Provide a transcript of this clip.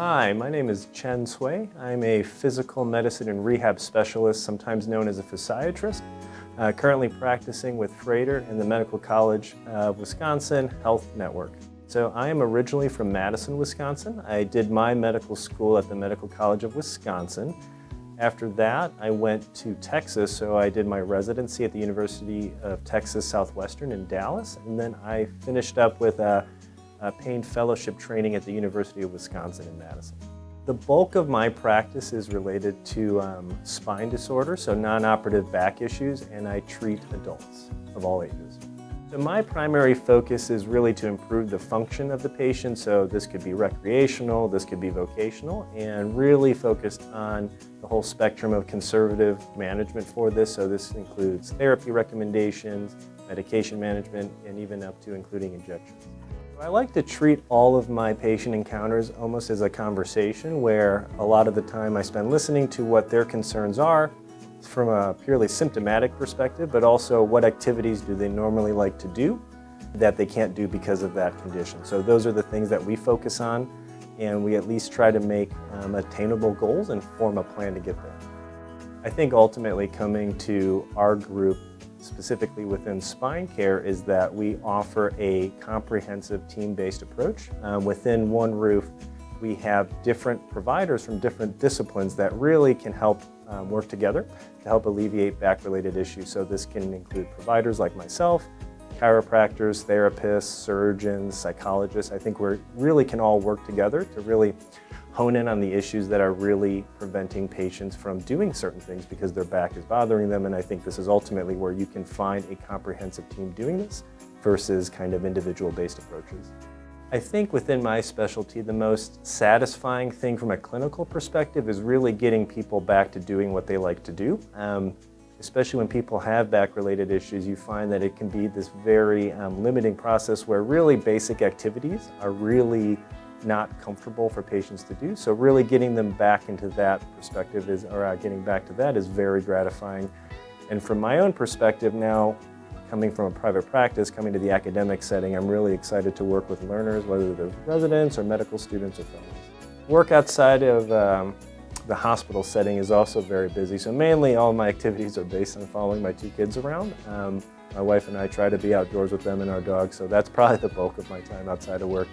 Hi, my name is Chen Cui. I'm a physical medicine and rehab specialist, sometimes known as a physiatrist, uh, currently practicing with Froedtert & the Medical College of Wisconsin Health Network. So I am originally from Madison, Wisconsin. I did my medical school at the Medical College of Wisconsin. After that, I went to Texas, so I did my residency at the University of Texas Southwestern in Dallas, and then I finished up with a uh, pain fellowship training at the University of Wisconsin in Madison. The bulk of my practice is related to um, spine disorder, so non-operative back issues, and I treat adults of all ages. So my primary focus is really to improve the function of the patient, so this could be recreational, this could be vocational, and really focused on the whole spectrum of conservative management for this, so this includes therapy recommendations, medication management, and even up to including injections. I like to treat all of my patient encounters almost as a conversation where a lot of the time I spend listening to what their concerns are from a purely symptomatic perspective, but also what activities do they normally like to do that they can't do because of that condition. So those are the things that we focus on and we at least try to make um, attainable goals and form a plan to get there. I think ultimately coming to our group specifically within spine care is that we offer a comprehensive team-based approach. Um, within one roof, we have different providers from different disciplines that really can help um, work together to help alleviate back-related issues. So this can include providers like myself, chiropractors, therapists, surgeons, psychologists. I think we really can all work together to really hone in on the issues that are really preventing patients from doing certain things because their back is bothering them. And I think this is ultimately where you can find a comprehensive team doing this versus kind of individual based approaches. I think within my specialty, the most satisfying thing from a clinical perspective is really getting people back to doing what they like to do. Um, especially when people have back-related issues, you find that it can be this very um, limiting process where really basic activities are really not comfortable for patients to do. So really getting them back into that perspective is, or uh, getting back to that is very gratifying. And from my own perspective now, coming from a private practice, coming to the academic setting, I'm really excited to work with learners, whether they're residents or medical students or fellows. Work outside of um, the hospital setting is also very busy. So mainly all my activities are based on following my two kids around. Um, my wife and I try to be outdoors with them and our dogs, so that's probably the bulk of my time outside of work.